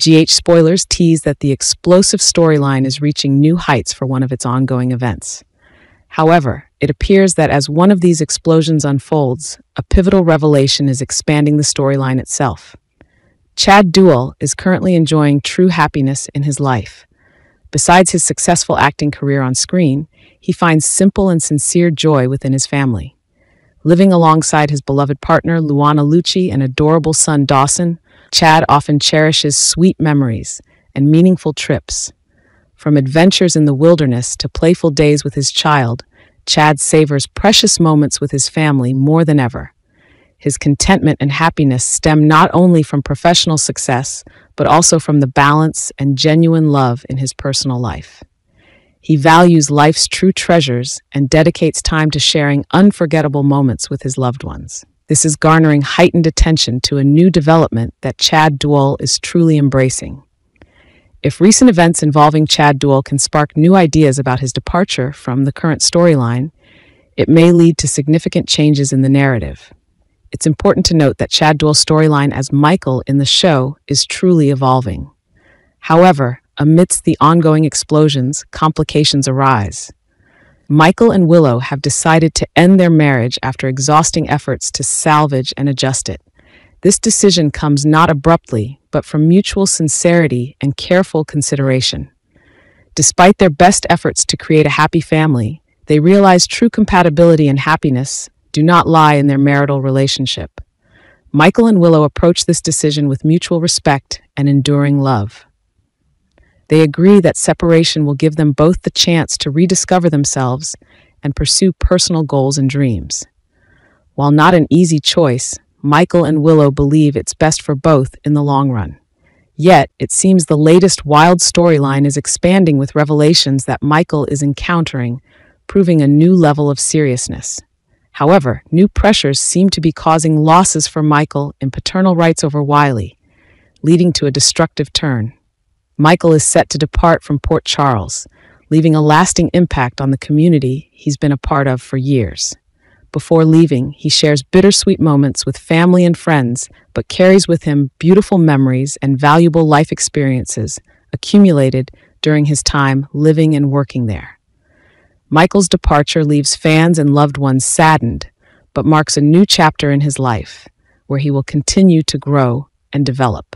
GH spoilers tease that the explosive storyline is reaching new heights for one of its ongoing events. However, it appears that as one of these explosions unfolds, a pivotal revelation is expanding the storyline itself. Chad Duell is currently enjoying true happiness in his life. Besides his successful acting career on screen, he finds simple and sincere joy within his family. Living alongside his beloved partner, Luana Lucci, and adorable son, Dawson, Chad often cherishes sweet memories and meaningful trips. From adventures in the wilderness to playful days with his child, Chad savors precious moments with his family more than ever. His contentment and happiness stem not only from professional success, but also from the balance and genuine love in his personal life. He values life's true treasures and dedicates time to sharing unforgettable moments with his loved ones. This is garnering heightened attention to a new development that Chad Duell is truly embracing. If recent events involving Chad Duell can spark new ideas about his departure from the current storyline, it may lead to significant changes in the narrative. It's important to note that Chad Duell's storyline as Michael in the show is truly evolving. However, amidst the ongoing explosions, complications arise. Michael and Willow have decided to end their marriage after exhausting efforts to salvage and adjust it. This decision comes not abruptly, but from mutual sincerity and careful consideration. Despite their best efforts to create a happy family, they realize true compatibility and happiness do not lie in their marital relationship. Michael and Willow approach this decision with mutual respect and enduring love. They agree that separation will give them both the chance to rediscover themselves and pursue personal goals and dreams. While not an easy choice, Michael and Willow believe it's best for both in the long run. Yet, it seems the latest wild storyline is expanding with revelations that Michael is encountering, proving a new level of seriousness. However, new pressures seem to be causing losses for Michael in paternal rights over Wiley, leading to a destructive turn. Michael is set to depart from Port Charles, leaving a lasting impact on the community he's been a part of for years. Before leaving, he shares bittersweet moments with family and friends, but carries with him beautiful memories and valuable life experiences accumulated during his time living and working there. Michael's departure leaves fans and loved ones saddened, but marks a new chapter in his life, where he will continue to grow and develop.